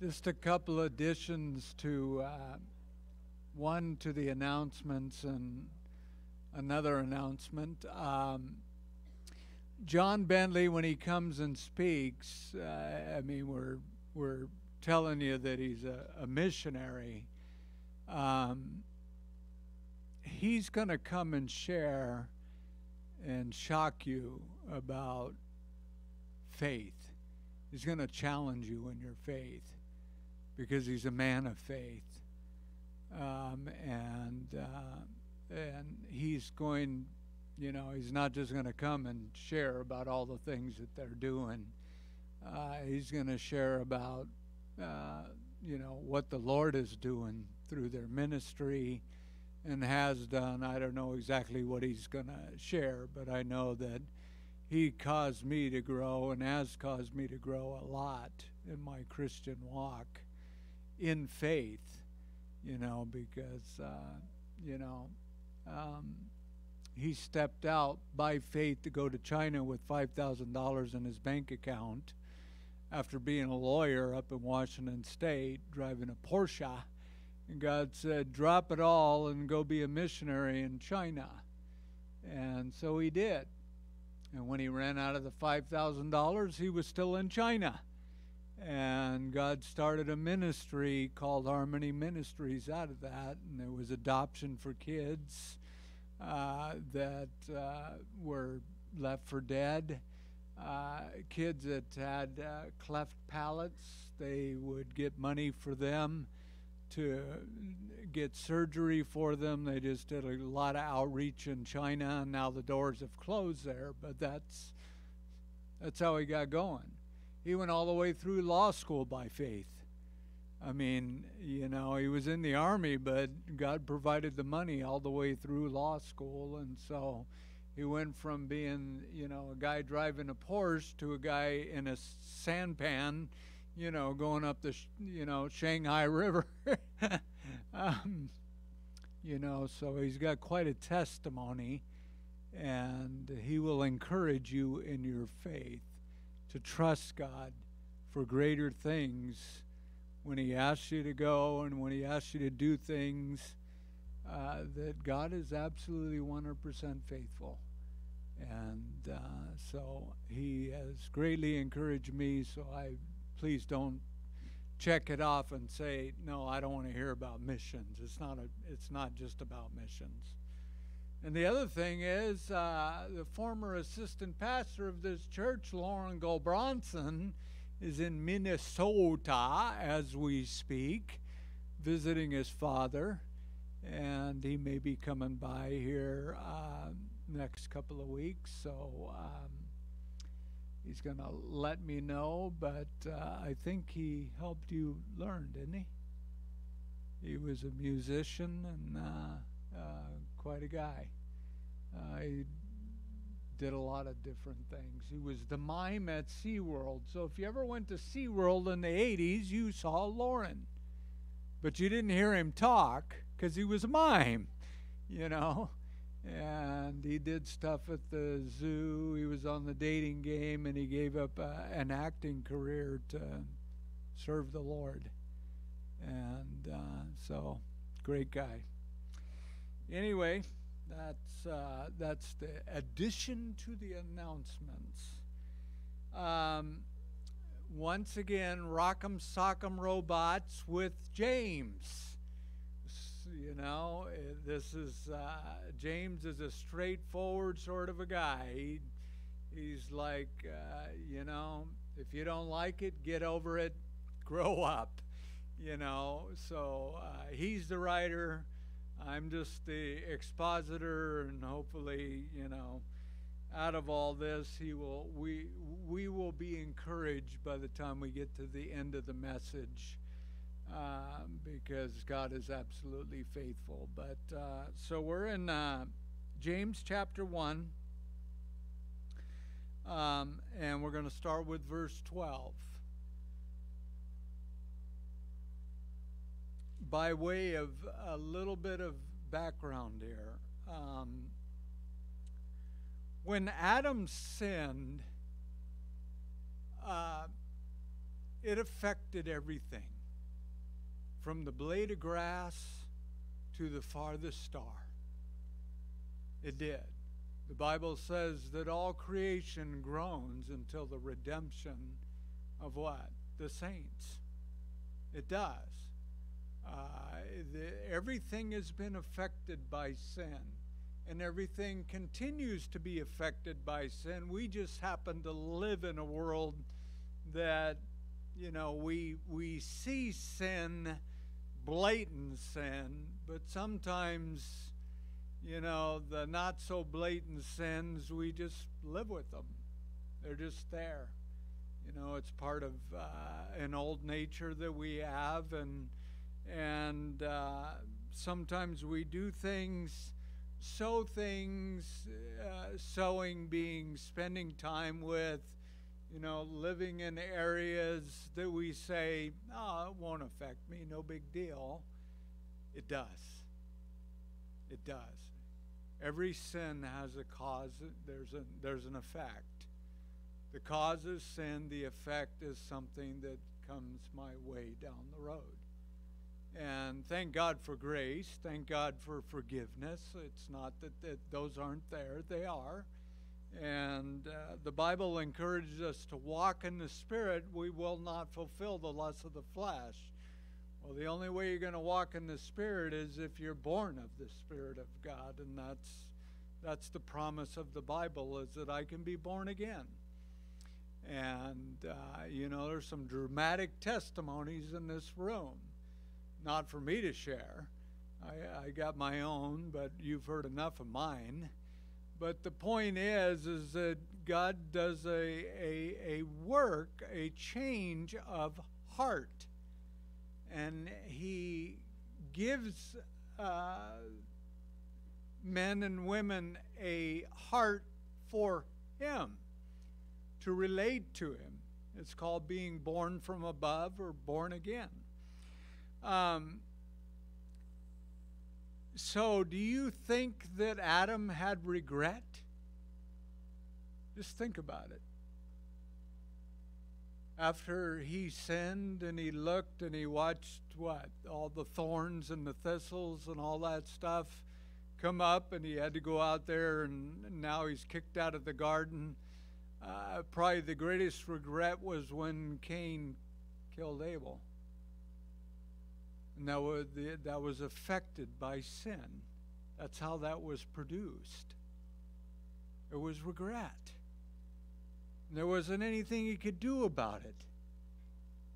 Just a couple additions to uh, one to the announcements and another announcement. Um, John Bentley, when he comes and speaks, uh, I mean, we're we're telling you that he's a, a missionary. Um, he's going to come and share and shock you about faith. He's going to challenge you in your faith because he's a man of faith. Um, and uh, and he's going, you know, he's not just going to come and share about all the things that they're doing. Uh, he's going to share about, uh, you know, what the Lord is doing through their ministry and has done. I don't know exactly what he's going to share, but I know that he caused me to grow and has caused me to grow a lot in my Christian walk in faith, you know, because, uh, you know, um, he stepped out by faith to go to China with $5,000 in his bank account after being a lawyer up in Washington State, driving a Porsche and God said, drop it all and go be a missionary in China. And so he did. And when he ran out of the $5,000, he was still in China. And God started a ministry called Harmony Ministries out of that. And there was adoption for kids uh, that uh, were left for dead. Uh, kids that had uh, cleft palates, they would get money for them to get surgery for them. They just did a lot of outreach in China, and now the doors have closed there. But that's that's how he got going. He went all the way through law school by faith. I mean, you know, he was in the army, but God provided the money all the way through law school, and so he went from being, you know, a guy driving a Porsche to a guy in a sampan you know, going up the, you know, Shanghai River. um, you know, so he's got quite a testimony, and he will encourage you in your faith to trust God for greater things when he asks you to go and when he asks you to do things uh, that God is absolutely 100% faithful. And uh, so he has greatly encouraged me, so I please don't check it off and say, no, I don't want to hear about missions. It's not, a, it's not just about missions. And the other thing is, uh, the former assistant pastor of this church, Lauren Gulbronson, is in Minnesota as we speak, visiting his father. And he may be coming by here uh, next couple of weeks. So um, he's going to let me know, but uh, I think he helped you learn, didn't he? He was a musician and uh, uh, quite a guy. Uh, he did a lot of different things. He was the mime at SeaWorld. So if you ever went to SeaWorld in the 80s, you saw Lauren. But you didn't hear him talk because he was a mime, you know and he did stuff at the zoo. He was on the dating game, and he gave up uh, an acting career to serve the Lord. And uh, so, great guy. Anyway, that's uh, that's the addition to the announcements. Um, once again, Rock'em Sock'em Robots with James you know, eh, this is uh, James is a straightforward sort of a guy. He, he's like, uh, you know, if you don't like it, get over it, grow up, you know. So uh, he's the writer. I'm just the expositor, and hopefully, you know, out of all this, he will we we will be encouraged by the time we get to the end of the message um, because God is absolutely faithful. But uh, so we're in uh, James chapter 1, um, and we're going to start with verse 12. By way of a little bit of background here, um, when Adam sinned, uh, it affected everything from the blade of grass to the farthest star. It did. The Bible says that all creation groans until the redemption of what? The saints. It does. Uh, the, everything has been affected by sin, and everything continues to be affected by sin. We just happen to live in a world that, you know, we we see sin, blatant sin, but sometimes, you know, the not so blatant sins, we just live with them. They're just there. You know, it's part of uh, an old nature that we have, and and uh, sometimes we do things, sow things, uh, sowing being spending time with, you know, living in areas that we say, oh, it won't affect me, no big deal. It does. It does. Every sin has a cause, there's, a, there's an effect. The cause is sin, the effect is something that comes my way down the road. And thank God for grace. Thank God for forgiveness. It's not that, that those aren't there, they are. And uh, the Bible encourages us to walk in the Spirit. We will not fulfill the lusts of the flesh. Well, the only way you're going to walk in the Spirit is if you're born of the Spirit of God, and that's that's the promise of the Bible is that I can be born again. And, uh, you know, there's some dramatic testimonies in this room. Not for me to share. I, I got my own, but you've heard enough of mine. But the point is, is that God does a, a, a work, a change of heart. And He gives uh, men and women a heart for Him to relate to him. It's called being born from above or born again. Um, so, do you think that Adam had regret? Just think about it. After he sinned and he looked and he watched what? All the thorns and the thistles and all that stuff come up, and he had to go out there, and now he's kicked out of the garden uh, probably the greatest regret was when Cain killed Abel. That was, that was affected by sin. That's how that was produced. There was regret. There wasn't anything he could do about it.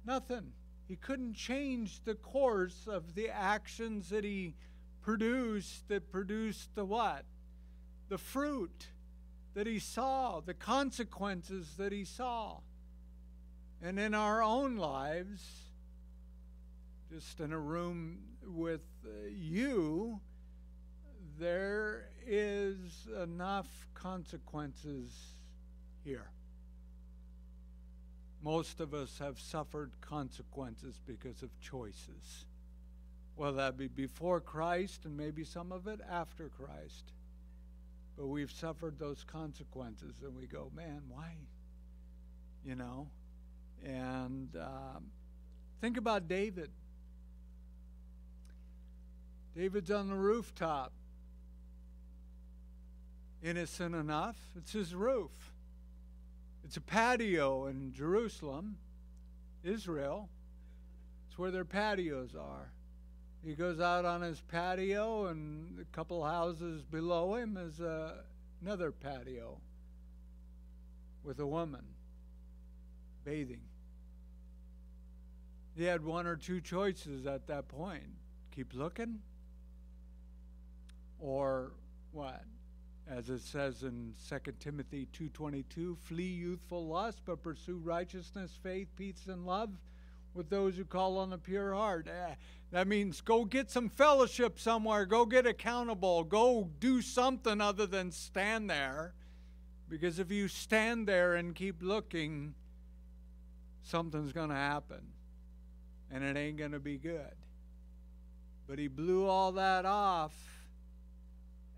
Nothing. He couldn't change the course of the actions that he produced that produced the what? The fruit that he saw, the consequences that he saw. And in our own lives, just in a room with uh, you, there is enough consequences here. Most of us have suffered consequences because of choices. Well, that be before Christ and maybe some of it after Christ. But we've suffered those consequences, and we go, man, why? You know? And um, think about David. David's on the rooftop. Innocent enough. It's his roof. It's a patio in Jerusalem, Israel. It's where their patios are. He goes out on his patio, and a couple houses below him is uh, another patio with a woman bathing. He had one or two choices at that point keep looking, or what? As it says in 2 Timothy 2:22, flee youthful lust, but pursue righteousness, faith, peace, and love with those who call on a pure heart. Uh, that means go get some fellowship somewhere, go get accountable, go do something other than stand there. Because if you stand there and keep looking, something's going to happen. And it ain't going to be good. But he blew all that off.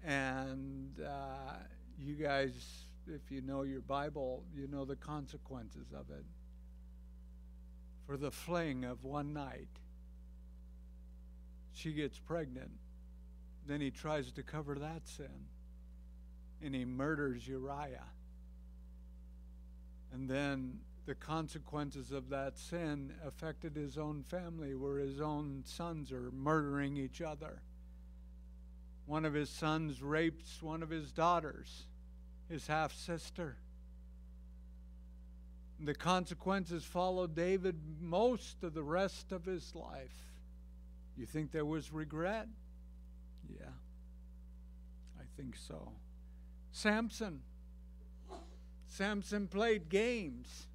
And uh, you guys, if you know your Bible, you know the consequences of it for the fling of one night. She gets pregnant. Then he tries to cover that sin. And he murders Uriah. And then the consequences of that sin affected his own family, where his own sons are murdering each other. One of his sons rapes one of his daughters, his half sister. The consequences followed David most of the rest of his life. You think there was regret? Yeah, I think so. Samson. Samson played games.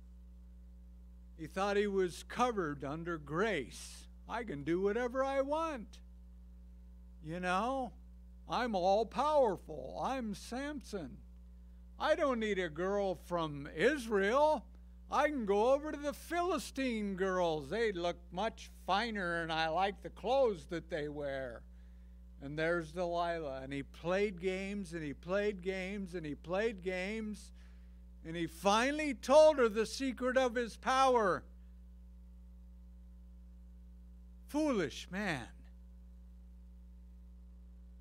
He thought he was covered under grace. I can do whatever I want. You know, I'm all powerful. I'm Samson. I don't need a girl from Israel. I can go over to the Philistine girls. They look much finer, and I like the clothes that they wear. And there's Delilah. And he played games, and he played games, and he played games. And he finally told her the secret of his power. Foolish man.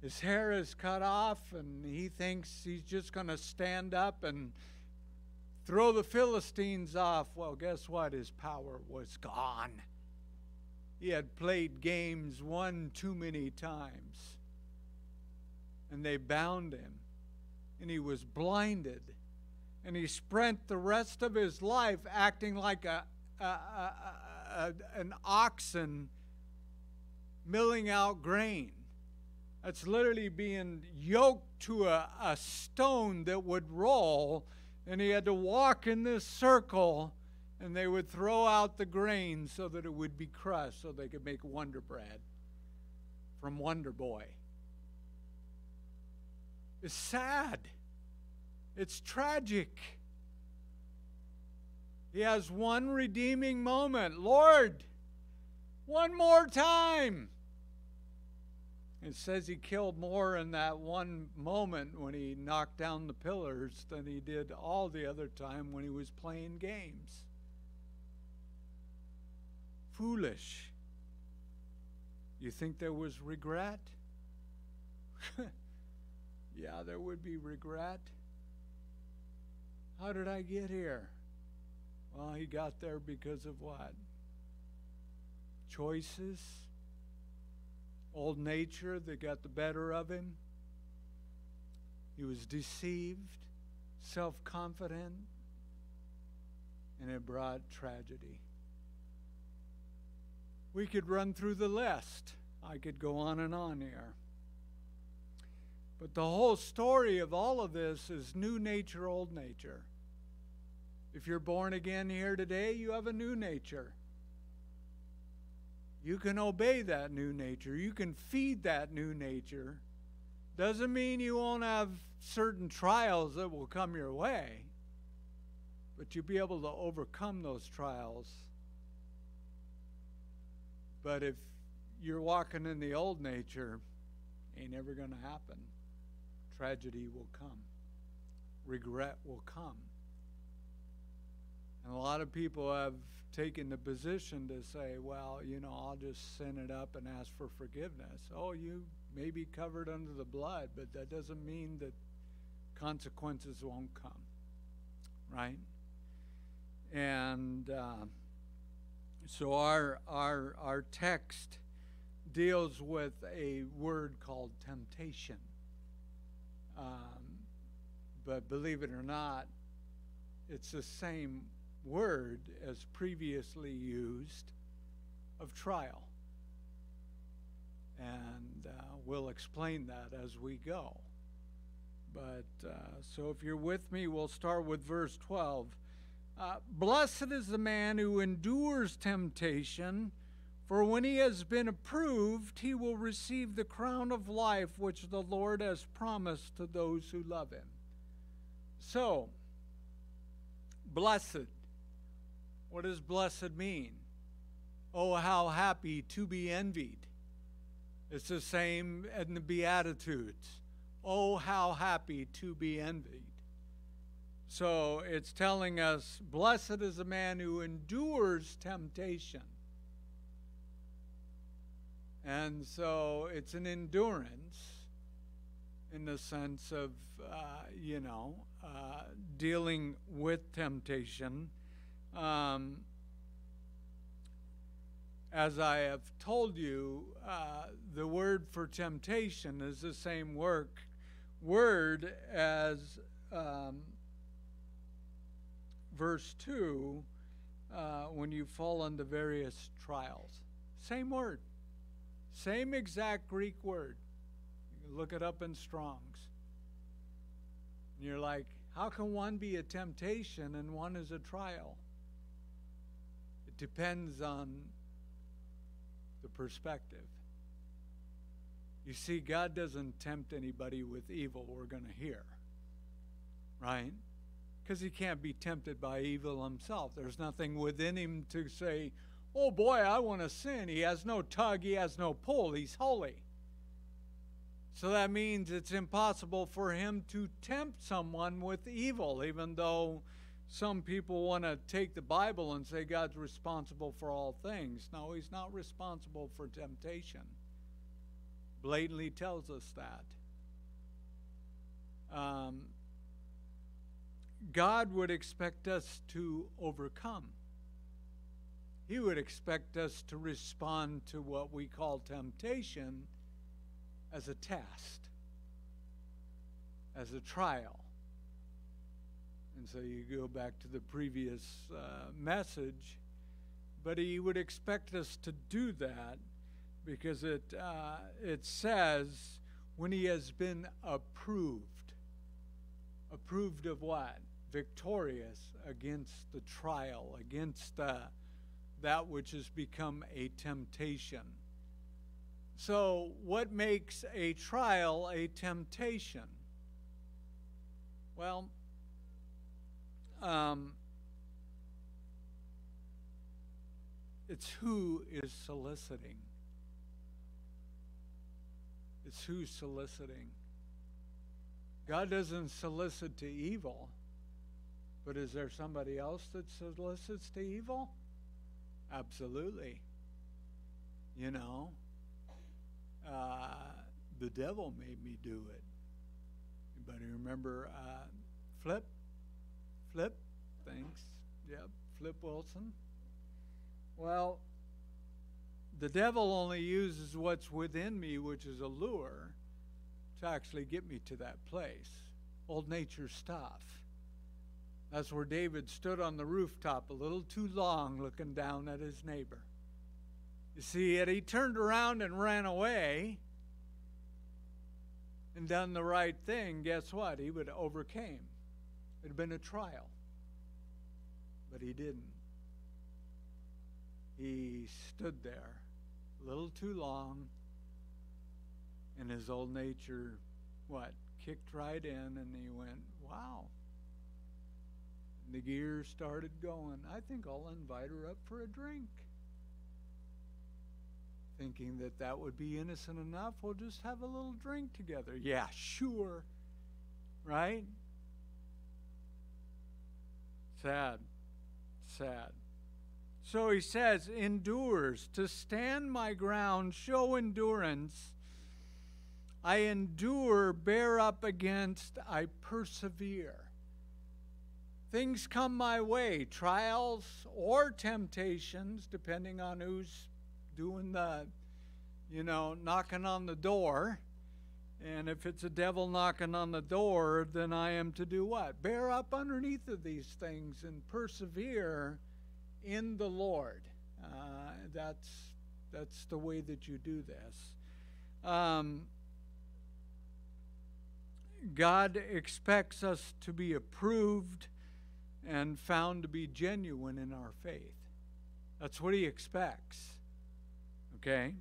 His hair is cut off, and he thinks he's just going to stand up and throw the Philistines off. Well, guess what? His power was gone. He had played games one too many times. And they bound him, and he was blinded and he spent the rest of his life acting like a, a, a, a, an oxen milling out grain. That's literally being yoked to a, a stone that would roll, and he had to walk in this circle, and they would throw out the grain so that it would be crushed so they could make Wonder Bread from Wonder Boy. It's sad. It's tragic. He has one redeeming moment. Lord, one more time. It says he killed more in that one moment when he knocked down the pillars than he did all the other time when he was playing games. Foolish. You think there was regret? yeah, there would be regret. How did I get here? Well, he got there because of what? Choices, old nature that got the better of him. He was deceived, self confident, and it brought tragedy. We could run through the list. I could go on and on here. But the whole story of all of this is new nature, old nature. If you're born again here today, you have a new nature. You can obey that new nature. You can feed that new nature. Doesn't mean you won't have certain trials that will come your way, but you'll be able to overcome those trials. But if you're walking in the old nature, ain't ever going to happen tragedy will come, regret will come. And a lot of people have taken the position to say, well, you know, I'll just send it up and ask for forgiveness. Oh, you may be covered under the blood, but that doesn't mean that consequences won't come, right? And uh, so our, our, our text deals with a word called temptation. Um, but believe it or not, it's the same word as previously used of trial. And uh, we'll explain that as we go. But uh, so if you're with me, we'll start with verse 12. Uh, Blessed is the man who endures temptation for when he has been approved, he will receive the crown of life which the Lord has promised to those who love him. So, blessed. What does blessed mean? Oh, how happy to be envied. It's the same in the Beatitudes. Oh, how happy to be envied. so it's telling us, blessed is the man who endures temptation. And so it's an endurance in the sense of, uh, you know, uh, dealing with temptation. Um, as I have told you, uh, the word for temptation is the same work word as um, verse 2 uh, when you fall into various trials. Same word, same exact Greek word. You look it up in Strong's. And you're like, how can one be a temptation and one is a trial? Depends on the perspective. You see, God doesn't tempt anybody with evil we're going to hear, right? Because he can't be tempted by evil himself. There's nothing within him to say, oh boy, I want to sin. He has no tug, he has no pull, he's holy. So that means it's impossible for him to tempt someone with evil, even though some people want to take the Bible and say God's responsible for all things. No, He's not responsible for temptation. Blatantly tells us that. Um, God would expect us to overcome. He would expect us to respond to what we call temptation as a test, as a trial. And so you go back to the previous uh, message. But he would expect us to do that because it, uh, it says when he has been approved. Approved of what? Victorious against the trial, against uh, that which has become a temptation. So, what makes a trial a temptation? Well, um, it's who is soliciting. It's who's soliciting. God doesn't solicit to evil, but is there somebody else that solicits to evil? Absolutely. You know, uh, the devil made me do it. Anybody remember uh, Flip? Flip, thanks. Yep, Flip Wilson. Well, the devil only uses what's within me, which is a lure, to actually get me to that place. Old nature stuff. That's where David stood on the rooftop a little too long looking down at his neighbor. You see, had he turned around and ran away and done the right thing, guess what? He would have overcame. It had been a trial. But he didn't. He stood there a little too long, and his old nature, what, kicked right in, and he went, wow. And the gears started going. I think I'll invite her up for a drink. Thinking that that would be innocent enough, we'll just have a little drink together. Yeah, sure. Right? Sad. Sad. So he says, endures. To stand my ground, show endurance. I endure, bear up against, I persevere. Things come my way, trials or temptations, depending on who's doing the, you know, knocking on the door. And if it's a devil knocking on the door, then I am to do what? Bear up underneath of these things and persevere in the Lord. Uh, that's that's the way that you do this. Um, God expects us to be approved and found to be genuine in our faith. That's what He expects. Okay?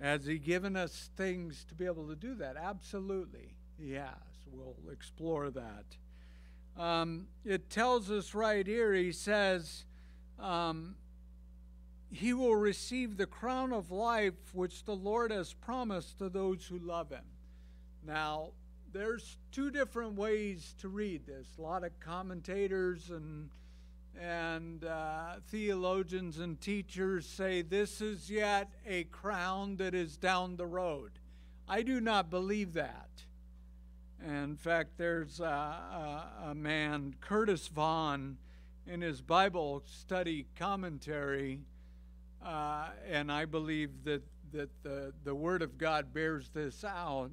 Has He given us things to be able to do that? Absolutely, He has. We'll explore that. Um, it tells us right here, He says, um, He will receive the crown of life which the Lord has promised to those who love Him. Now, there's two different ways to read this. A lot of commentators and and uh, theologians and teachers say this is yet a crown that is down the road. I do not believe that. in fact, there's a, a, a man, Curtis Vaughan, in his Bible study commentary, uh, and I believe that, that the, the Word of God bears this out.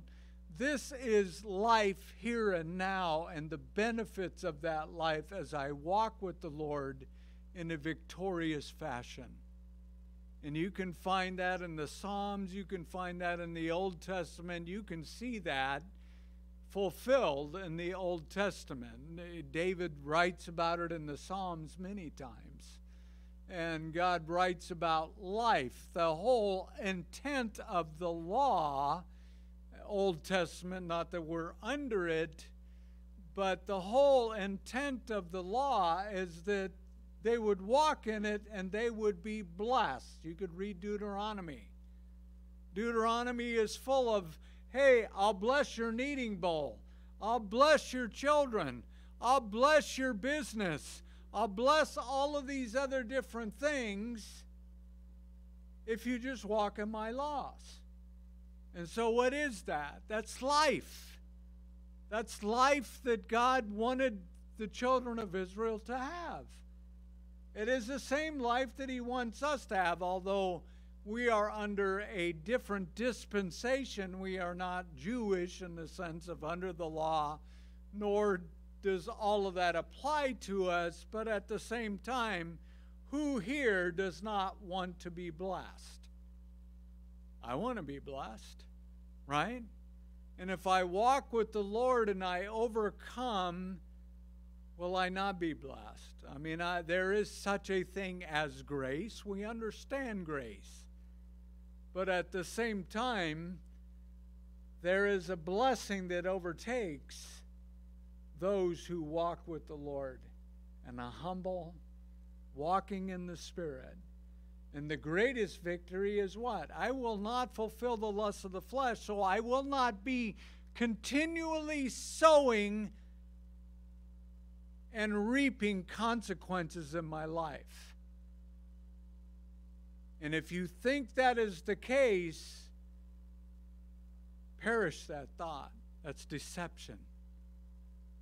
This is life here and now, and the benefits of that life as I walk with the Lord in a victorious fashion. And you can find that in the Psalms, you can find that in the Old Testament, you can see that fulfilled in the Old Testament. David writes about it in the Psalms many times. And God writes about life. The whole intent of the law Old Testament, not that we're under it, but the whole intent of the law is that they would walk in it and they would be blessed. You could read Deuteronomy. Deuteronomy is full of, hey, I'll bless your kneading bowl. I'll bless your children. I'll bless your business. I'll bless all of these other different things if you just walk in my laws. And so, what is that? That's life. That's life that God wanted the children of Israel to have. It is the same life that He wants us to have, although we are under a different dispensation. We are not Jewish in the sense of under the law, nor does all of that apply to us, but at the same time, who here does not want to be blessed? I want to be blessed, right? And if I walk with the Lord and I overcome, will I not be blessed? I mean, I, there is such a thing as grace. We understand grace. But at the same time, there is a blessing that overtakes those who walk with the Lord and a humble walking in the Spirit and the greatest victory is what? I will not fulfill the lusts of the flesh, so I will not be continually sowing and reaping consequences in my life. And if you think that is the case, perish that thought. That's deception.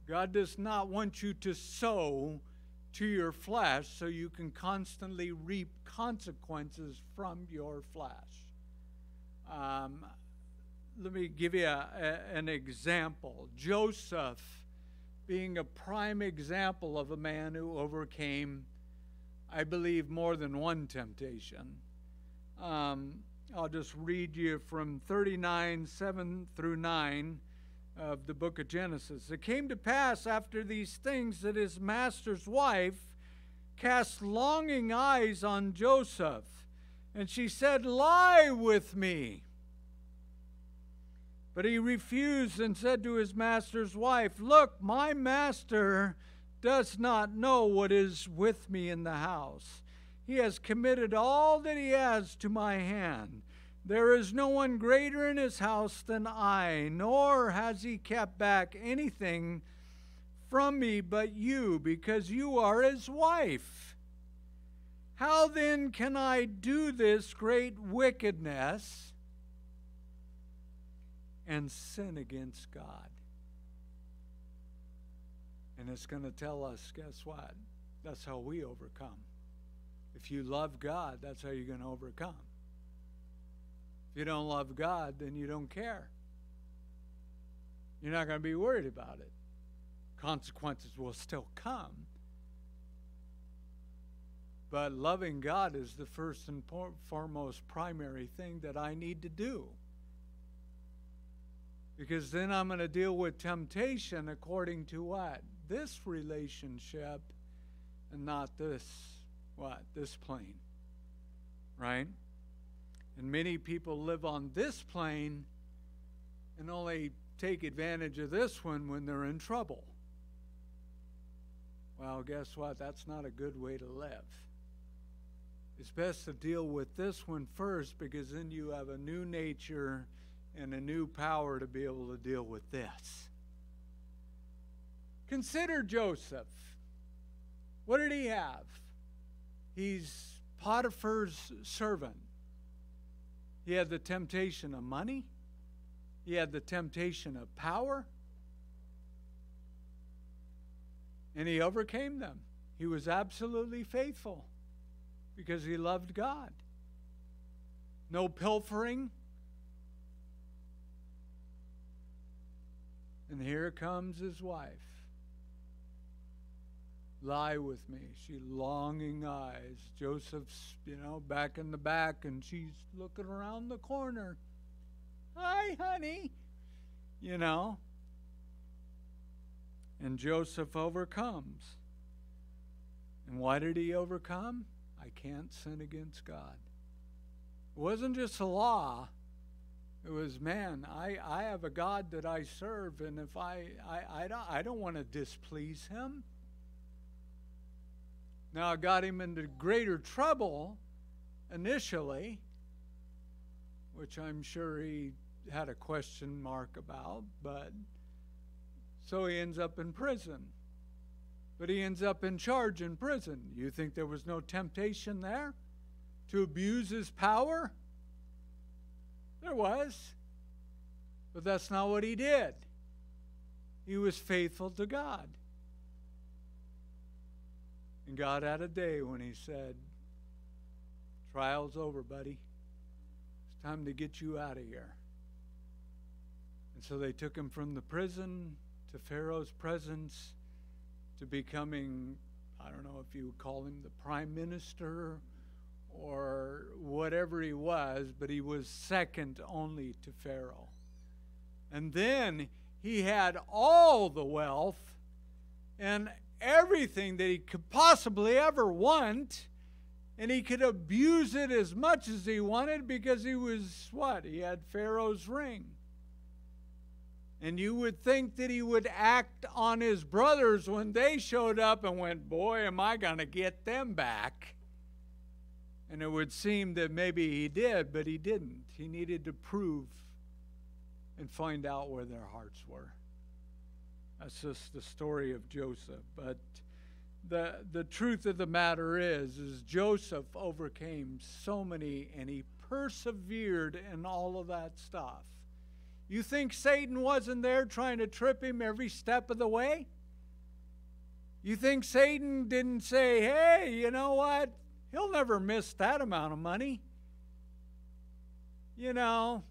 God does not want you to sow to your flesh so you can constantly reap consequences from your flesh. Um, let me give you a, a, an example. Joseph being a prime example of a man who overcame, I believe, more than one temptation. Um, I'll just read you from 39, 7 through 9 of the book of Genesis. It came to pass after these things that his master's wife cast longing eyes on Joseph, and she said, Lie with me. But he refused and said to his master's wife, Look, my master does not know what is with me in the house. He has committed all that he has to my hand. There is no one greater in his house than I, nor has he kept back anything from me but you, because you are his wife. How then can I do this great wickedness and sin against God? And it's going to tell us guess what? That's how we overcome. If you love God, that's how you're going to overcome. If you don't love God, then you don't care. You're not going to be worried about it. Consequences will still come. But loving God is the first and foremost primary thing that I need to do. Because then I'm going to deal with temptation according to what? This relationship and not this, what? This plane. Right? And many people live on this plane and only take advantage of this one when they're in trouble. Well, guess what? That's not a good way to live. It's best to deal with this one first because then you have a new nature and a new power to be able to deal with this. Consider Joseph. What did he have? He's Potiphar's servant. He had the temptation of money, he had the temptation of power, and he overcame them. He was absolutely faithful because he loved God. No pilfering. And here comes his wife. Lie with me. She longing eyes. Joseph's, you know, back in the back, and she's looking around the corner. Hi, honey. You know. And Joseph overcomes. And why did he overcome? I can't sin against God. It wasn't just a law. It was, man, I, I have a God that I serve, and if I, I, I don't, I don't want to displease him. Now, it got him into greater trouble initially, which I'm sure he had a question mark about, but so he ends up in prison. But he ends up in charge in prison. You think there was no temptation there to abuse his power? There was. But that's not what he did. He was faithful to God. And God had a day when he said, Trial's over, buddy. It's time to get you out of here. And so they took him from the prison to Pharaoh's presence to becoming, I don't know if you would call him the prime minister or whatever he was, but he was second only to Pharaoh. And then he had all the wealth and everything that he could possibly ever want, and he could abuse it as much as he wanted because he was what? He had Pharaoh's ring. And you would think that he would act on his brothers when they showed up and went, Boy, am I going to get them back. And it would seem that maybe he did, but he didn't. He needed to prove and find out where their hearts were. That's just the story of Joseph. But the, the truth of the matter is, is Joseph overcame so many and he persevered in all of that stuff. You think Satan wasn't there trying to trip him every step of the way? You think Satan didn't say, hey, you know what? He'll never miss that amount of money. You know,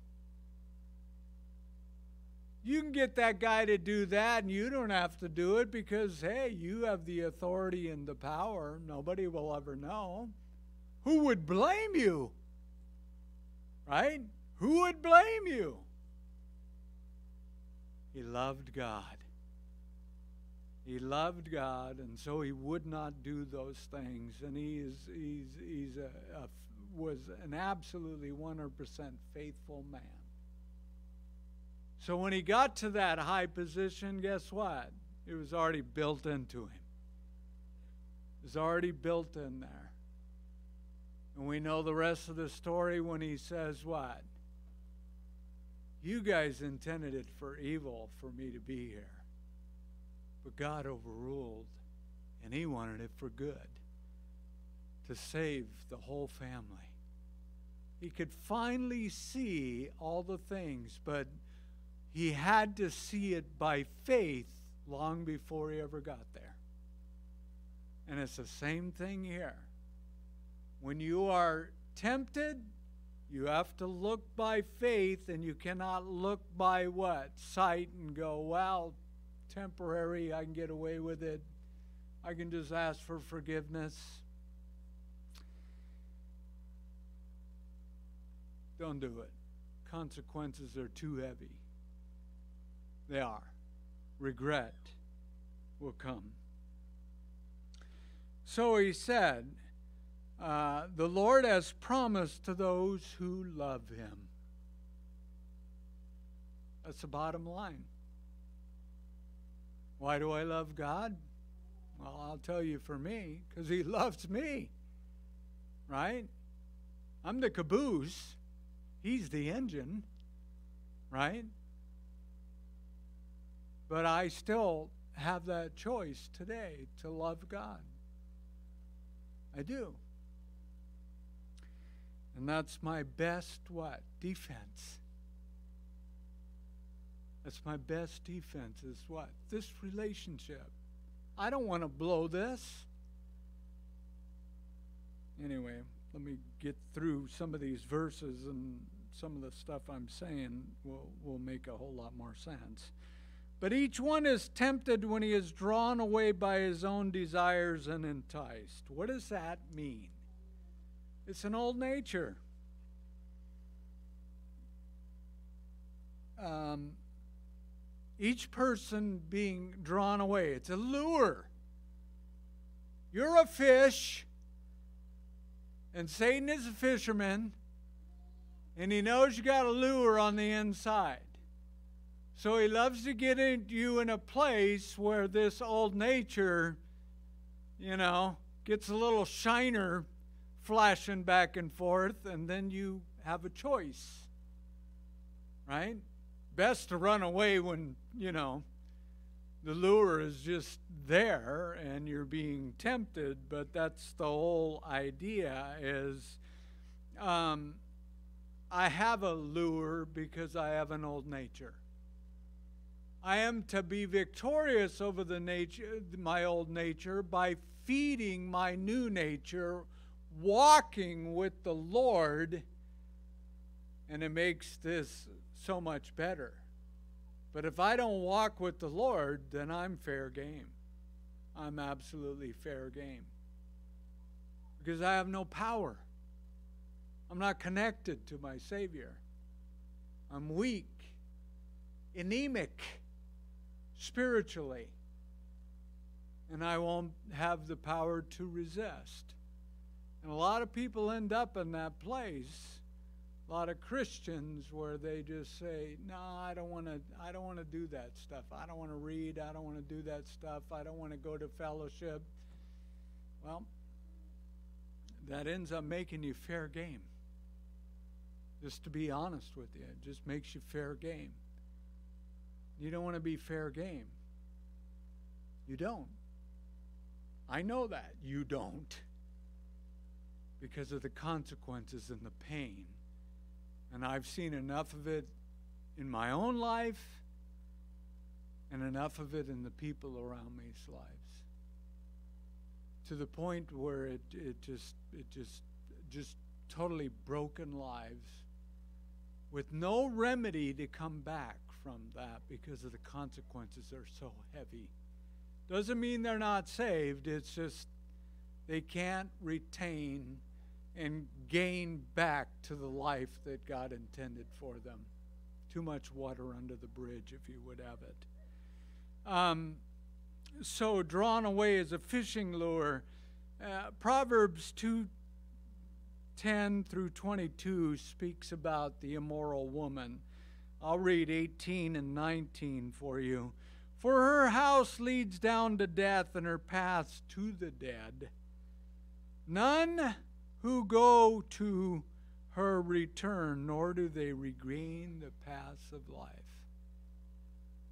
you can get that guy to do that, and you don't have to do it because, hey, you have the authority and the power. Nobody will ever know. Who would blame you? Right? Who would blame you? He loved God. He loved God, and so he would not do those things. And he is, he's, he's a, a was an absolutely 100% faithful man. So when he got to that high position, guess what? It was already built into him. It was already built in there. And we know the rest of the story when he says, What? You guys intended it for evil for me to be here. But God overruled, and He wanted it for good to save the whole family. He could finally see all the things, but he had to see it by faith long before he ever got there. And it's the same thing here. When you are tempted, you have to look by faith, and you cannot look by what? Sight and go, well, temporary, I can get away with it. I can just ask for forgiveness. Don't do it. Consequences are too heavy. They are. Regret will come. So he said, uh, the Lord has promised to those who love him. That's the bottom line. Why do I love God? Well, I'll tell you for me, because he loves me. Right? I'm the caboose, he's the engine. right? But I still have that choice today to love God. I do. And that's my best what? Defense. That's my best defense is what? This relationship. I don't want to blow this. Anyway, let me get through some of these verses and some of the stuff I'm saying will, will make a whole lot more sense. But each one is tempted when he is drawn away by his own desires and enticed. What does that mean? It's an old nature. Um, each person being drawn away. It's a lure. You're a fish, and Satan is a fisherman, and he knows you got a lure on the inside. So he loves to get you in a place where this old nature, you know, gets a little shiner flashing back and forth, and then you have a choice. Right? Best to run away when, you know, the lure is just there and you're being tempted, but that's the whole idea is um, I have a lure because I have an old nature. I am to be victorious over the nature, my old nature by feeding my new nature, walking with the Lord, and it makes this so much better. But if I don't walk with the Lord, then I'm fair game. I'm absolutely fair game. Because I have no power. I'm not connected to my Savior. I'm weak, anemic spiritually. And I won't have the power to resist. And a lot of people end up in that place. A lot of Christians where they just say, "No, I don't want to. I don't want to do that stuff. I don't want to read. I don't want to do that stuff. I don't want to go to fellowship." Well, that ends up making you fair game. Just to be honest with you, it just makes you fair game. You don't want to be fair game. You don't. I know that. You don't. Because of the consequences and the pain. And I've seen enough of it in my own life and enough of it in the people around me's lives. To the point where it, it just it just just totally broken lives with no remedy to come back from that because of the consequences are so heavy. Doesn't mean they're not saved, it's just they can't retain and gain back to the life that God intended for them. Too much water under the bridge, if you would have it. Um, so, drawn away as a fishing lure. Uh, Proverbs 2 10 through 22 speaks about the immoral woman. I'll read 18 and 19 for you. For her house leads down to death, and her paths to the dead. None who go to her return, nor do they regain the paths of life.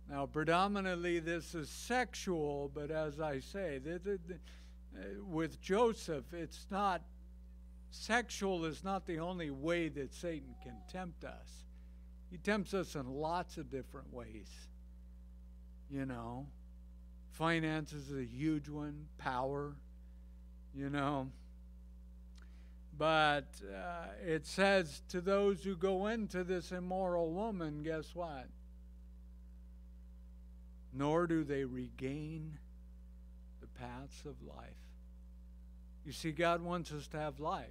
Now, predominantly this is sexual, but as I say, uh, with Joseph, it's not, sexual is not the only way that Satan can tempt us. He tempts us in lots of different ways. You know, finances is a huge one, power, you know. But uh, it says to those who go into this immoral woman, guess what? Nor do they regain the paths of life. You see, God wants us to have life.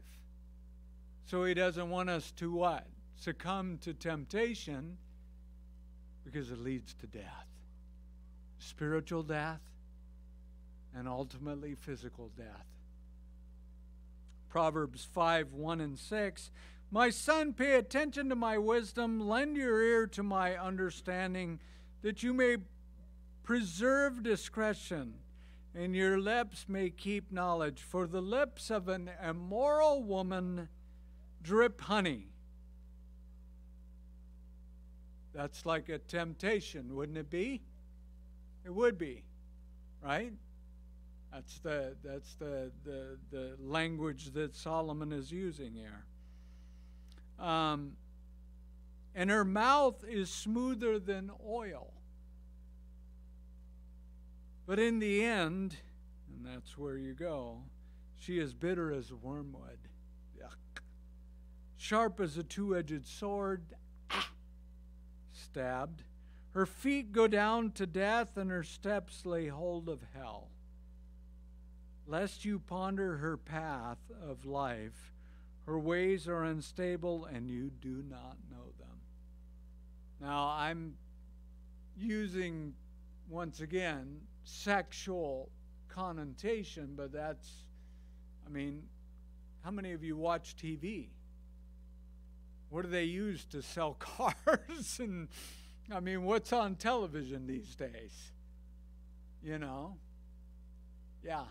So He doesn't want us to what? Succumb to temptation because it leads to death spiritual death and ultimately physical death. Proverbs 5 1 and 6. My son, pay attention to my wisdom, lend your ear to my understanding, that you may preserve discretion, and your lips may keep knowledge. For the lips of an immoral woman drip honey That's like a temptation, wouldn't it be? It would be, right? That's the that's the the, the language that Solomon is using here. Um, and her mouth is smoother than oil. But in the end, and that's where you go, she is bitter as wormwood. Yuck. Sharp as a two edged sword, stabbed. Her feet go down to death, and her steps lay hold of hell. Lest you ponder her path of life, her ways are unstable, and you do not know them. Now, I'm using, once again, sexual connotation, but that's, I mean, how many of you watch TV? What do they use to sell cars? and, I mean, what's on television these days? You know? Yeah.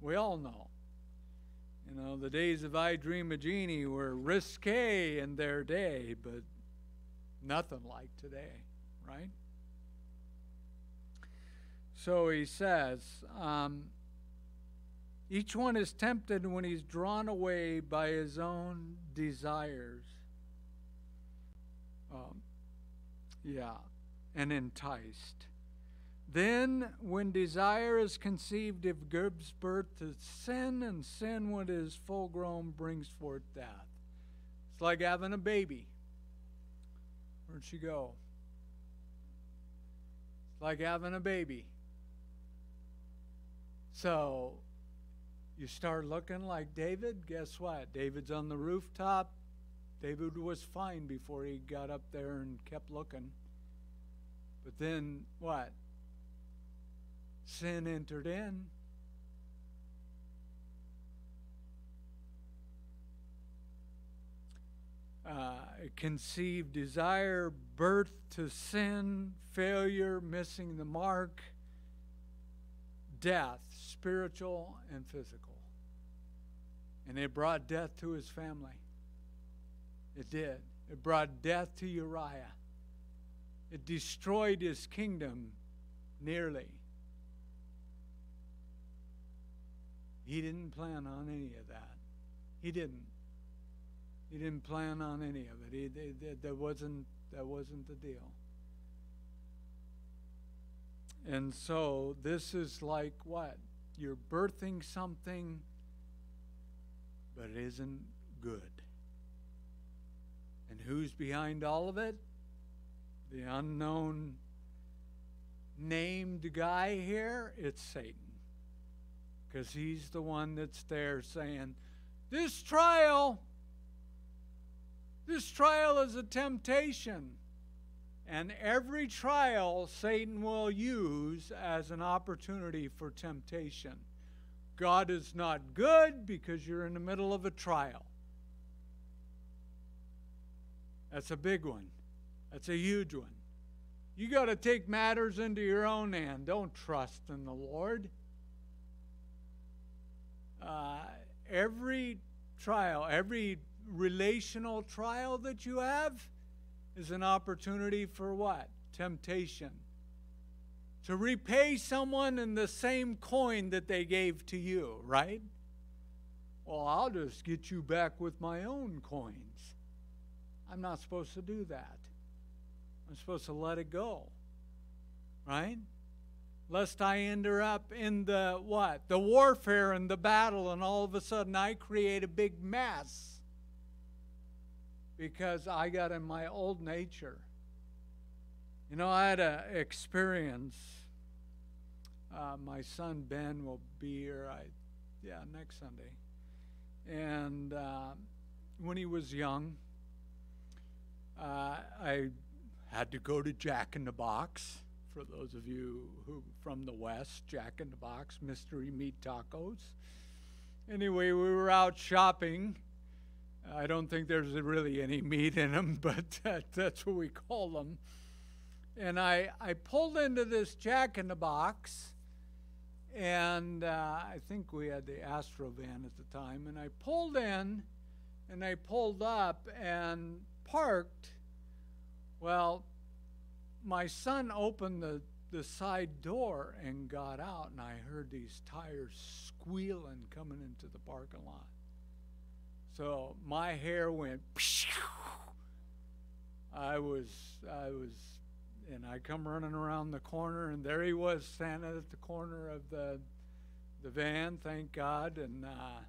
We all know. You know, the days of I Dream of Jeannie were risque in their day, but nothing like today, right? So he says, um, each one is tempted when he's drawn away by his own desires. Um, yeah, and enticed. Then, when desire is conceived, it gives birth to sin, and sin, when it is full grown, brings forth death. It's like having a baby. Where'd she go? It's like having a baby. So, you start looking like David, guess what? David's on the rooftop. David was fine before he got up there and kept looking. But then, what? sin entered in. Uh, conceived desire, birth to sin, failure, missing the mark, death, spiritual and physical. And it brought death to his family. It did. It brought death to Uriah. It destroyed his kingdom nearly. He didn't plan on any of that. He didn't. He didn't plan on any of it. He, they, that wasn't that wasn't the deal. And so this is like what? You're birthing something, but it isn't good. And who's behind all of it? The unknown named guy here? It's Satan because he's the one that's there saying, This trial, this trial is a temptation. And every trial Satan will use as an opportunity for temptation. God is not good because you're in the middle of a trial. That's a big one. That's a huge one. You got to take matters into your own hand. Don't trust in the Lord. Uh, every trial, every relational trial that you have is an opportunity for what? Temptation. To repay someone in the same coin that they gave to you, right? Well, I'll just get you back with my own coins. I'm not supposed to do that. I'm supposed to let it go, right? lest I end up in the what? The warfare and the battle, and all of a sudden I create a big mess because I got in my old nature. You know, I had an experience. Uh, my son Ben will be here. I, yeah, next Sunday. And uh, when he was young, uh, I had to go to Jack in the Box for those of you who from the West, Jack in the Box, mystery meat tacos. Anyway, we were out shopping. I don't think there's really any meat in them, but that, that's what we call them. And I, I pulled into this Jack in the Box, and uh, I think we had the Astro van at the time. And I pulled in, and I pulled up and parked Well, my son opened the, the side door and got out, and I heard these tires squealing coming into the parking lot. So my hair went. I was, I was, and I come running around the corner, and there he was standing at the corner of the, the van. Thank God, and uh,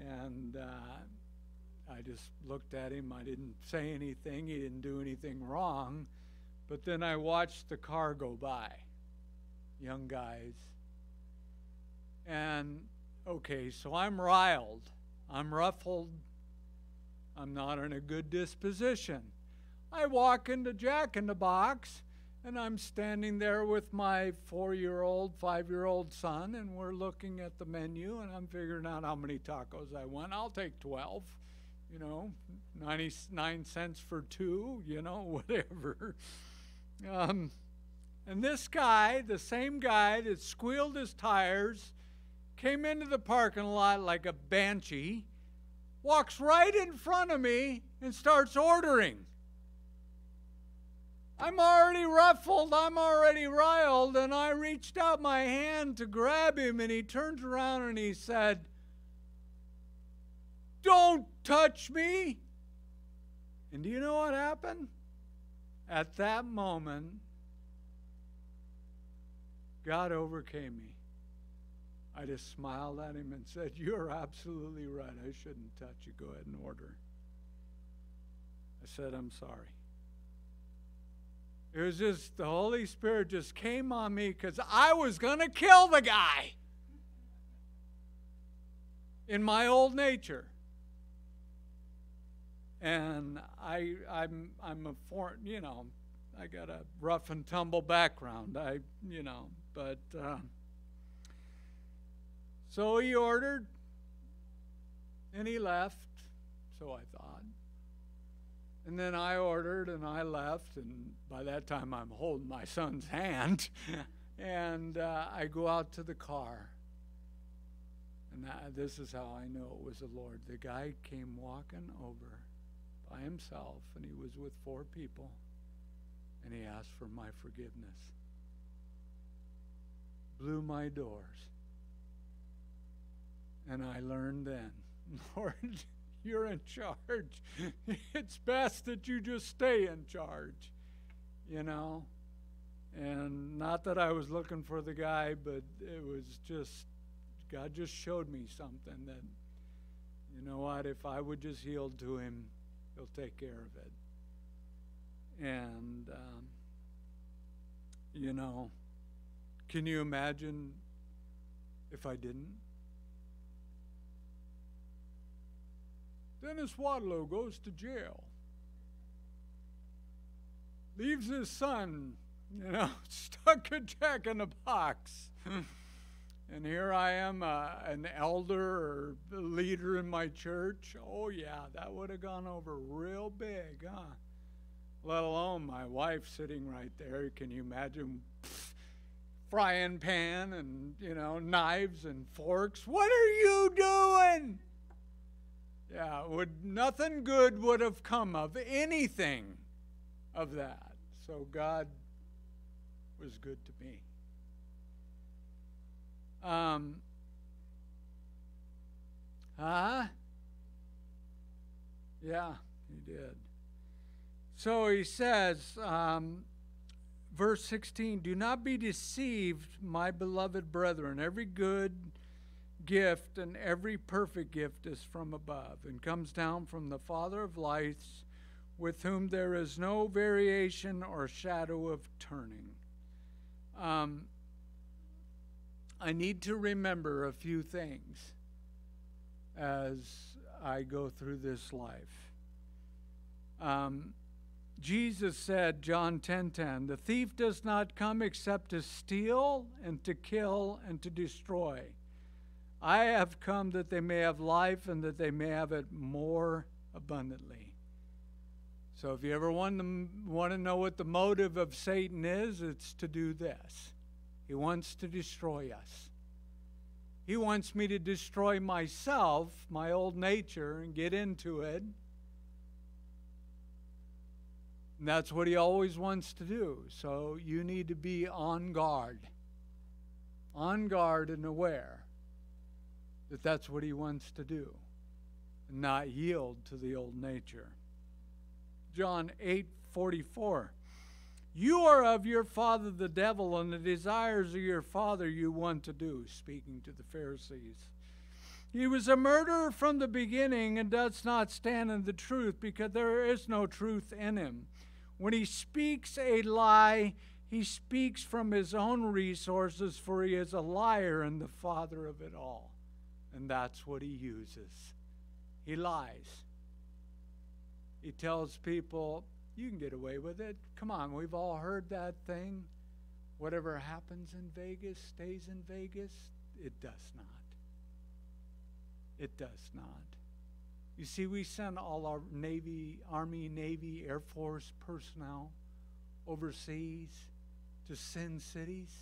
and uh, I just looked at him. I didn't say anything. He didn't do anything wrong, but then I watched the car go by, young guys, and okay, so I'm riled. I'm ruffled. I'm not in a good disposition. I walk into Jack in the Box, and I'm standing there with my four year old, five year old son, and we're looking at the menu, and I'm figuring out how many tacos I want. I'll take 12, you know, 99 cents for two, you know, whatever. Um, and this guy, the same guy that squealed his tires, came into the parking lot like a banshee, walks right in front of me, and starts ordering. I'm already ruffled, I'm already riled, and I reached out my hand to grab him, and he turns around and he said, Don't touch me. And do you know what happened? At that moment, God overcame me. I just smiled at him and said, You're absolutely right. I shouldn't touch you. Go ahead and order. I said, I'm sorry. It was just the Holy Spirit just came on me because I was going to kill the guy in my old nature. And I, I'm, I'm a foreign, you know, I got a rough and tumble background. I, you know, but uh, so he ordered, and he left. So I thought. And then I ordered and I left, and by that time I'm holding my son's hand. and uh, I go out to the car. And this is how I know it was the Lord. The guy came walking over by himself, and he was with four people, and he asked for my forgiveness. Blew my doors. And I learned then, Lord, you're in charge. it's best that you just stay in charge, you know? And not that I was looking for the guy, but it was just, God just showed me something that, you know what, if I would just yield to Him, He'll take care of it. And, um, you know, can you imagine if I didn't? Dennis Waddelow goes to jail. Leaves his son, you know, stuck a jack in a box. and here I am, uh, an elder or leader in my church. Oh, yeah, that would have gone over real big, huh? Let alone my wife sitting right there. Can you imagine? frying pan and, you know, knives and forks. What are you doing? Yeah, would nothing good would have come of anything of that. So God was good to me. Um, huh? Yeah, he did. So he says, um, verse 16, Do not be deceived, my beloved brethren. Every good gift and every perfect gift is from above and comes down from the Father of lights, with whom there is no variation or shadow of turning. Um, I need to remember a few things as I go through this life. Um, Jesus said, John 10:10, 10, 10, the thief does not come except to steal and to kill and to destroy. I have come that they may have life and that they may have it more abundantly. So if you ever want to, want to know what the motive of Satan is, it's to do this. He wants to destroy us. He wants me to destroy myself, my old nature, and get into it. And that's what he always wants to do. So you need to be on guard, on guard and aware that that's what he wants to do, and not yield to the old nature. John 8 44. You are of your father the devil, and the desires of your father you want to do, speaking to the Pharisees. He was a murderer from the beginning and does not stand in the truth because there is no truth in him. When he speaks a lie, he speaks from his own resources, for he is a liar and the father of it all. And that's what he uses. He lies. He tells people, you can get away with it. Come on, we've all heard that thing. Whatever happens in Vegas stays in Vegas. It does not. It does not. You see, we send all our Navy, Army, Navy, Air Force personnel overseas to sin cities.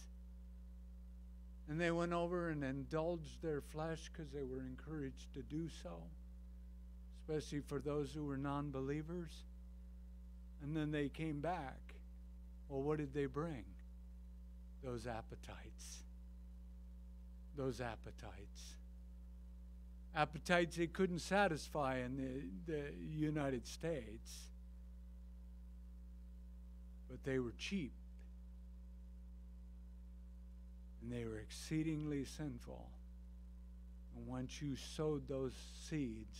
And they went over and indulged their flesh because they were encouraged to do so, especially for those who were non believers. And then they came back. Well, what did they bring? Those appetites. Those appetites. Appetites they couldn't satisfy in the, the United States, but they were cheap and they were exceedingly sinful. And once you sowed those seeds,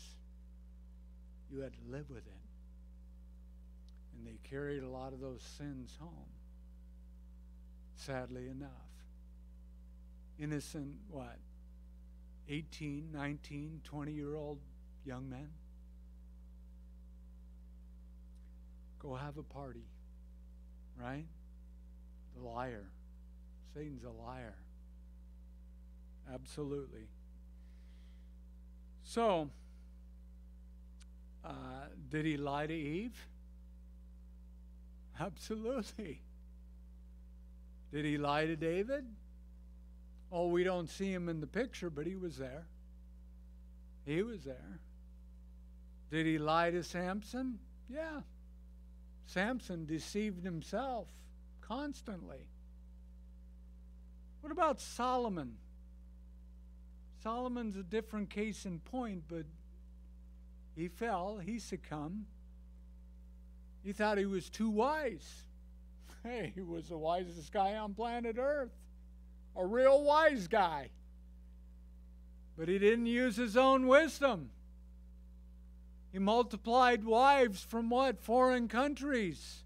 you had to live with it and they carried a lot of those sins home. Sadly enough. Innocent, what? 18, 19, 20 year old young men? Go have a party, right? The liar. Satan's a liar. Absolutely. So, uh, did he lie to Eve? Absolutely. Did he lie to David? Oh, we don't see him in the picture, but he was there. He was there. Did he lie to Samson? Yeah. Samson deceived himself constantly. What about Solomon? Solomon's a different case in point, but he fell, he succumbed. He thought he was too wise. Hey, he was the wisest guy on planet Earth. A real wise guy. But he didn't use his own wisdom. He multiplied wives from what? Foreign countries.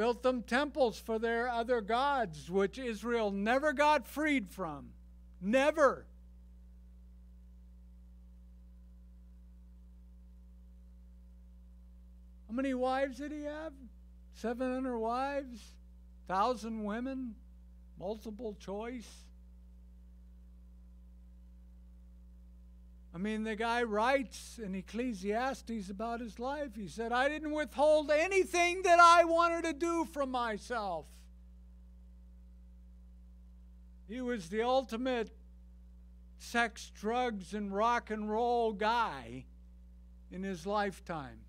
Built them temples for their other gods, which Israel never got freed from. Never. How many wives did he have? 700 wives? 1,000 women? Multiple choice? I mean, the guy writes in Ecclesiastes about his life. He said, I didn't withhold anything that I wanted to do from myself. He was the ultimate sex, drugs, and rock and roll guy in his lifetime.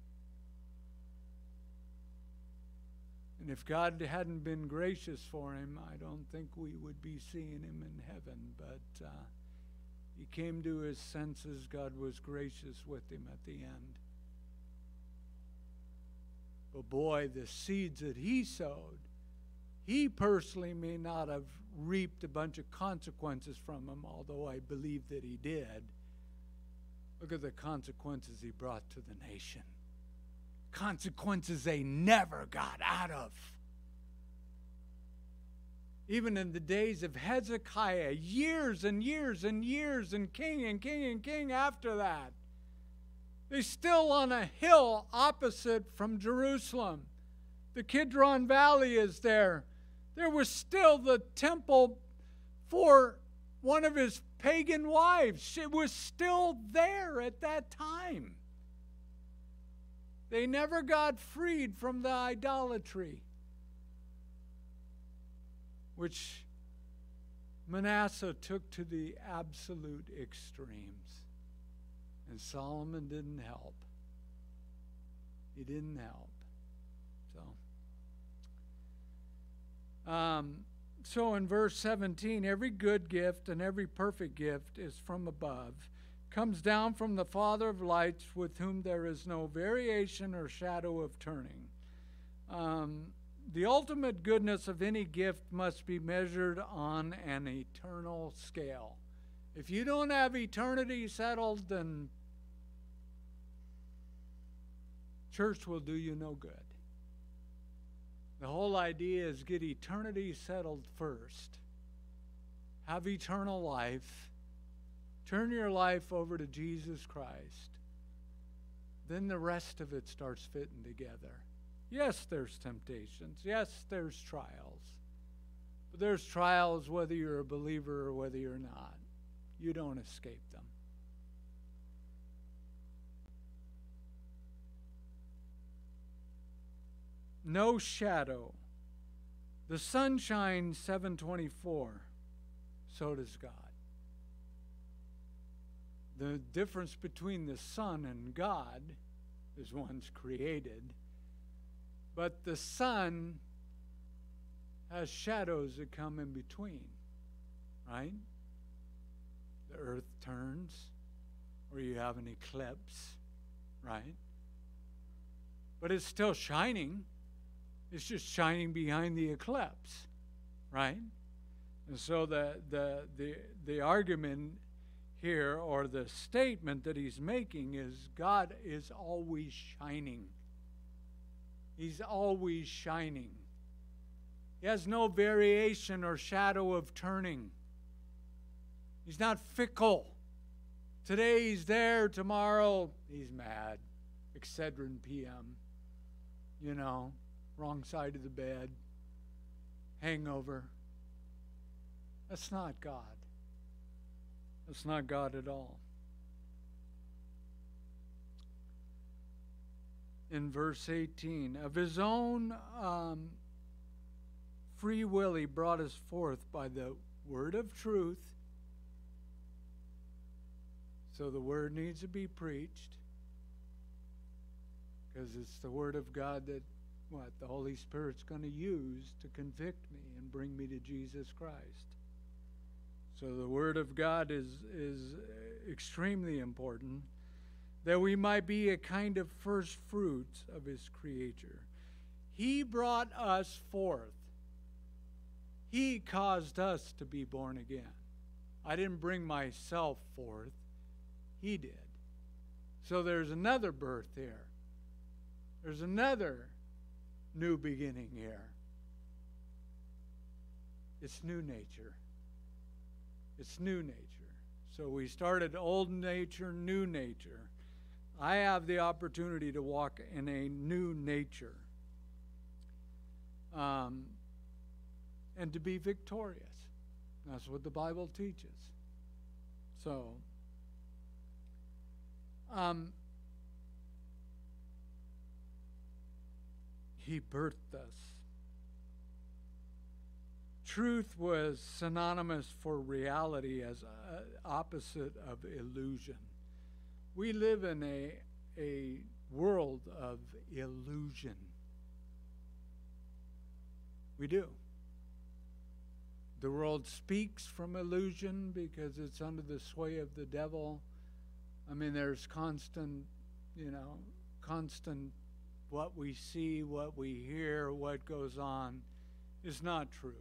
And if God hadn't been gracious for him, I don't think we would be seeing him in heaven. But uh, he came to his senses. God was gracious with him at the end. But boy, the seeds that he sowed, he personally may not have reaped a bunch of consequences from them, although I believe that he did. Look at the consequences he brought to the nation consequences they never got out of. Even in the days of Hezekiah, years and years and years, and king and king and king after that, they're still on a hill opposite from Jerusalem. The Kidron Valley is there. There was still the temple for one of his pagan wives. It was still there at that time. They never got freed from the idolatry, which Manasseh took to the absolute extremes. And Solomon didn't help. He didn't help. So, um, so in verse 17, every good gift and every perfect gift is from above, comes down from the Father of lights, with whom there is no variation or shadow of turning. Um, the ultimate goodness of any gift must be measured on an eternal scale. If you don't have eternity settled, then church will do you no good. The whole idea is get eternity settled first. Have eternal life. Turn your life over to Jesus Christ. Then the rest of it starts fitting together. Yes, there's temptations. Yes, there's trials. But there's trials whether you're a believer or whether you're not. You don't escape them. no shadow. The sun shines 724, so does God. The difference between the sun and God is one's created, but the sun has shadows that come in between, right? The earth turns, or you have an eclipse, right? But it's still shining. It's just shining behind the eclipse, right? And so the, the, the, the argument here, or the statement that he's making, is God is always shining. He's always shining. He has no variation or shadow of turning. He's not fickle. Today he's there, tomorrow he's mad. Excedrin PM. You know, wrong side of the bed, hangover. That's not God. That's not God at all. In verse 18, of his own um, free will, he brought us forth by the word of truth. So the word needs to be preached because it's the word of God that what the Holy Spirit's going to use to convict me and bring me to Jesus Christ. So the Word of God is, is extremely important that we might be a kind of first fruits of His creature. He brought us forth. He caused us to be born again. I didn't bring myself forth, He did. So there's another birth here. There's another new beginning here. It's new nature. It's new nature. So we started old nature, new nature. I have the opportunity to walk in a new nature um, and to be victorious. That's what the Bible teaches. So, um, He birthed us. Truth was synonymous for reality as opposite of illusion. We live in a, a world of illusion. We do. The world speaks from illusion because it's under the sway of the devil. I mean, there's constant, you know, constant what we see, what we hear, what goes on is not truth.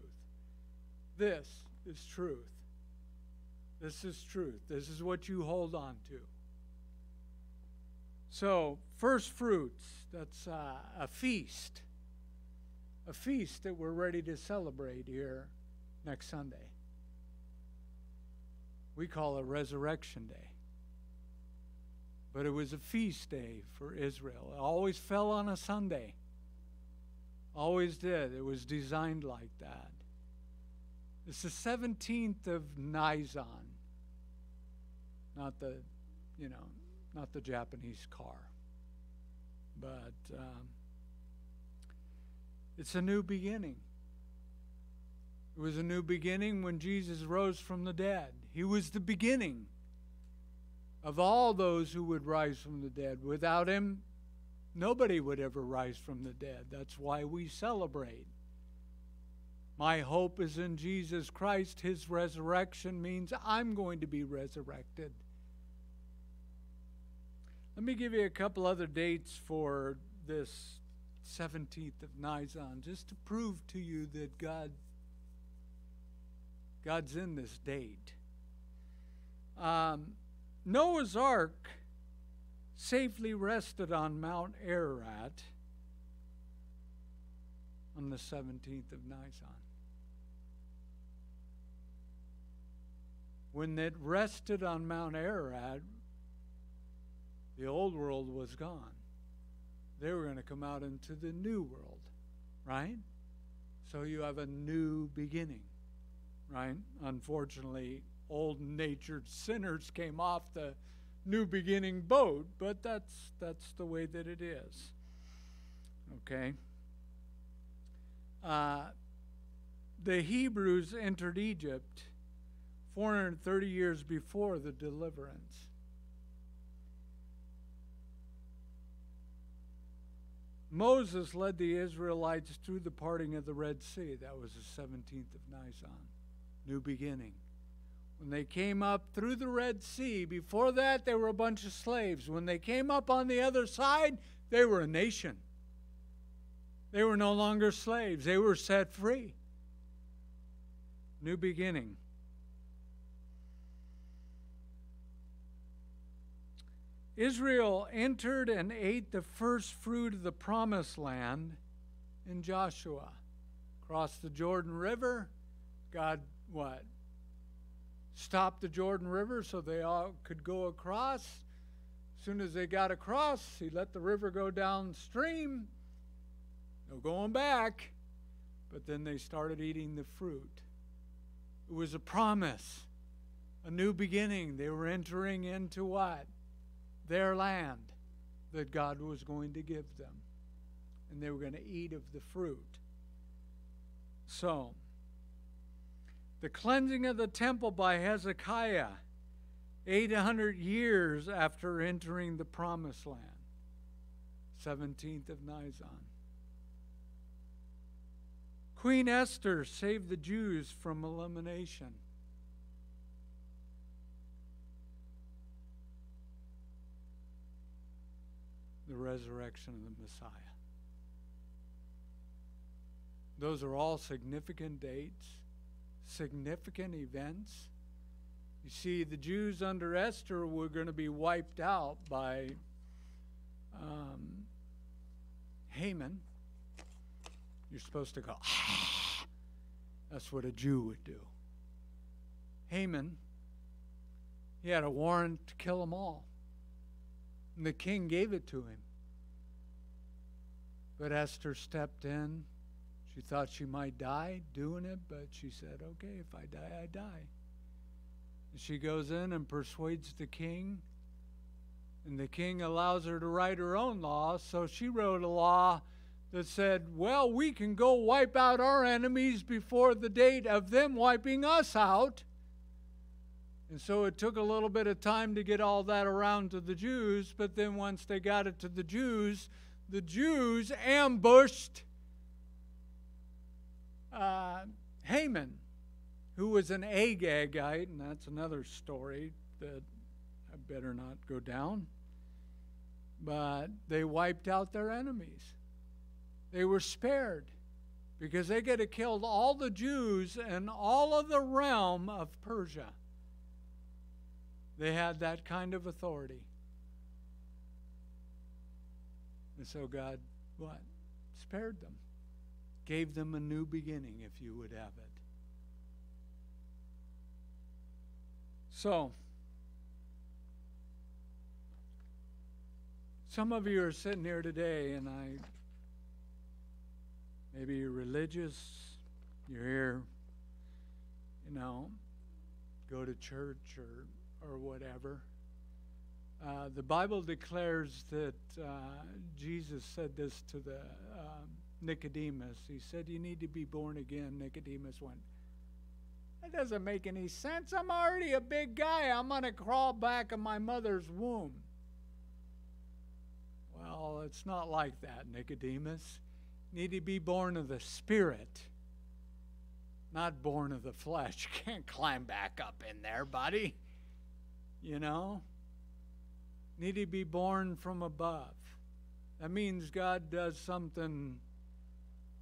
This is truth. This is truth. This is what you hold on to. So, first fruits, that's uh, a feast. A feast that we're ready to celebrate here next Sunday. We call it Resurrection Day. But it was a feast day for Israel. It always fell on a Sunday. Always did. It was designed like that. It's the 17th of Nisan. Not the, you know, not the Japanese car. But um, it's a new beginning. It was a new beginning when Jesus rose from the dead. He was the beginning of all those who would rise from the dead. Without him, Nobody would ever rise from the dead. That's why we celebrate. My hope is in Jesus Christ. His resurrection means I'm going to be resurrected. Let me give you a couple other dates for this 17th of Nisan, just to prove to you that God, God's in this date. Um, Noah's Ark safely rested on Mount Ararat on the 17th of Nisan. When it rested on Mount Ararat, the old world was gone. They were going to come out into the new world, right? So you have a new beginning, right? Unfortunately, old natured sinners came off the new beginning boat, but that's that's the way that it is. Okay. Uh, the Hebrews entered Egypt 430 years before the deliverance. Moses led the Israelites through the parting of the Red Sea. That was the 17th of Nisan, new beginning. When they came up through the Red Sea, before that they were a bunch of slaves. When they came up on the other side, they were a nation. They were no longer slaves, they were set free. New beginning. Israel entered and ate the first fruit of the promised land in Joshua. Crossed the Jordan River. God, what? Stopped the Jordan River so they all could go across. As soon as they got across, he let the river go downstream. No going back. But then they started eating the fruit. It was a promise, a new beginning. They were entering into what? Their land that God was going to give them. And they were going to eat of the fruit. So, the cleansing of the temple by Hezekiah, 800 years after entering the promised land, 17th of Nisan. Queen Esther saved the Jews from elimination. The resurrection of the Messiah. Those are all significant dates, significant events. You see, the Jews under Esther were going to be wiped out by um, Haman. You're supposed to go, ah! That's what a Jew would do. Haman, he had a warrant to kill them all. And the king gave it to him. But Esther stepped in. She thought she might die doing it, but she said, okay, if I die, I die. And she goes in and persuades the king. And the king allows her to write her own law. So she wrote a law that said, well, we can go wipe out our enemies before the date of them wiping us out. And so it took a little bit of time to get all that around to the Jews, but then once they got it to the Jews, the Jews ambushed uh, Haman, who was an Agagite, and that's another story that I better not go down. But they wiped out their enemies. They were spared because they could have killed all the Jews and all of the realm of Persia. They had that kind of authority. And so God, what? Spared them. Gave them a new beginning, if you would have it. So, some of you are sitting here today, and I, maybe you're religious, you're here, you know, go to church or or whatever. Uh, the Bible declares that uh, Jesus said this to the um, Nicodemus. He said, "You need to be born again." Nicodemus went, "That doesn't make any sense. I'm already a big guy. I'm to crawl back in my mother's womb." Well, it's not like that, Nicodemus. You need to be born of the Spirit, not born of the flesh. You can't climb back up in there, buddy. You know? Need to be born from above. That means God does something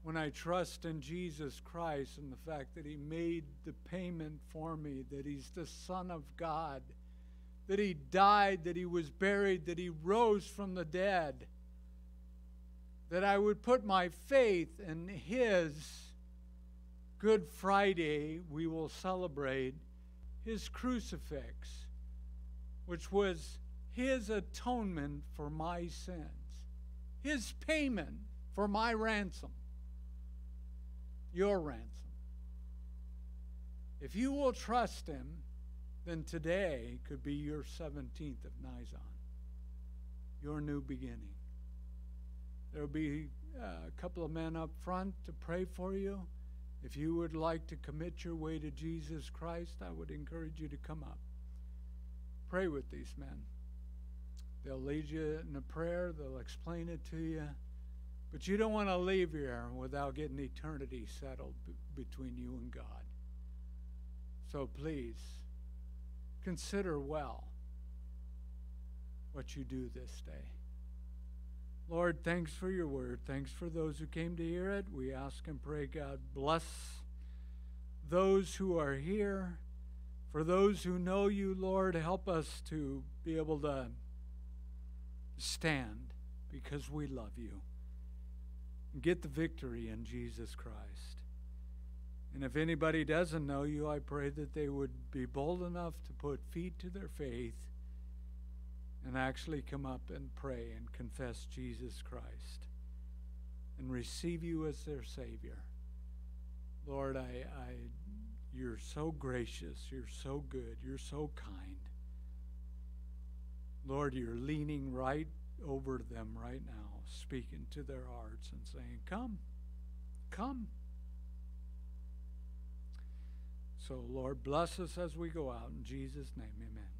when I trust in Jesus Christ and the fact that He made the payment for me, that He's the Son of God, that He died, that He was buried, that He rose from the dead, that I would put my faith in His Good Friday, we will celebrate His crucifix, which was His atonement for my sins, His payment for my ransom your ransom. If you will trust him, then today could be your 17th of Nisan, your new beginning. There will be uh, a couple of men up front to pray for you. If you would like to commit your way to Jesus Christ, I would encourage you to come up. Pray with these men. They'll lead you in a prayer, they'll explain it to you. But you don't want to leave here without getting eternity settled between you and God. So please, consider well what you do this day. Lord, thanks for your word. Thanks for those who came to hear it. We ask and pray, God, bless those who are here. For those who know you, Lord, help us to be able to stand because we love you get the victory in Jesus Christ. And if anybody doesn't know you, I pray that they would be bold enough to put feet to their faith and actually come up and pray and confess Jesus Christ and receive you as their Savior. Lord, I, I, you're so gracious. You're so good. You're so kind. Lord, you're leaning right over them right now speaking to their hearts and saying, Come, come. So, Lord, bless us as we go out. In Jesus' name, amen.